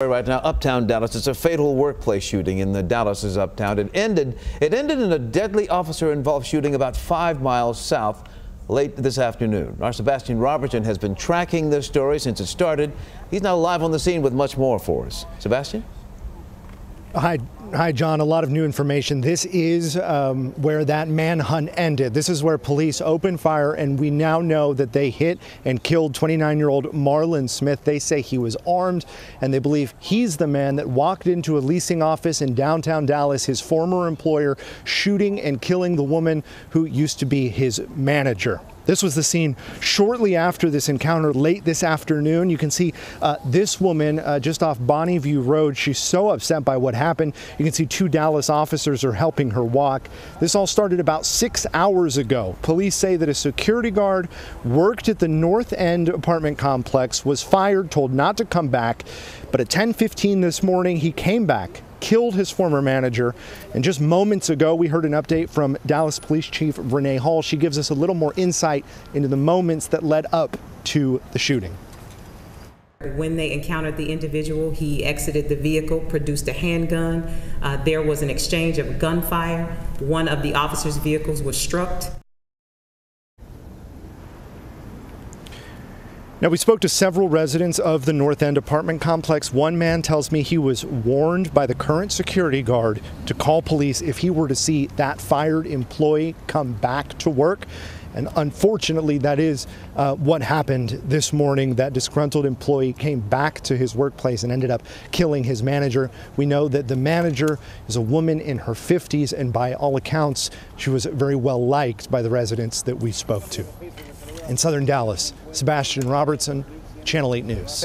Right now, uptown Dallas. It's a fatal workplace shooting in the Dallas's uptown. It ended. It ended in a deadly officer-involved shooting about five miles south late this afternoon. Our Sebastian Robertson has been tracking this story since it started. He's now live on the scene with much more for us. Sebastian. Hi, hi, John. A lot of new information. This is um, where that manhunt ended. This is where police opened fire, and we now know that they hit and killed 29-year-old Marlon Smith. They say he was armed, and they believe he's the man that walked into a leasing office in downtown Dallas, his former employer, shooting and killing the woman who used to be his manager. This was the scene shortly after this encounter late this afternoon. You can see uh, this woman uh, just off Bonnie View Road. She's so upset by what happened. You can see two Dallas officers are helping her walk. This all started about six hours ago. Police say that a security guard worked at the North End apartment complex, was fired, told not to come back. But at 10:15 this morning, he came back killed his former manager. And just moments ago, we heard an update from Dallas Police Chief Renee Hall. She gives us a little more insight into the moments that led up to the shooting. When they encountered the individual, he exited the vehicle, produced a handgun. Uh, there was an exchange of gunfire. One of the officers' vehicles was struck. Now, we spoke to several residents of the North End apartment complex. One man tells me he was warned by the current security guard to call police if he were to see that fired employee come back to work. And unfortunately, that is uh, what happened this morning. That disgruntled employee came back to his workplace and ended up killing his manager. We know that the manager is a woman in her 50s, and by all accounts, she was very well liked by the residents that we spoke to in southern Dallas. Sebastian Robertson, Channel 8 News.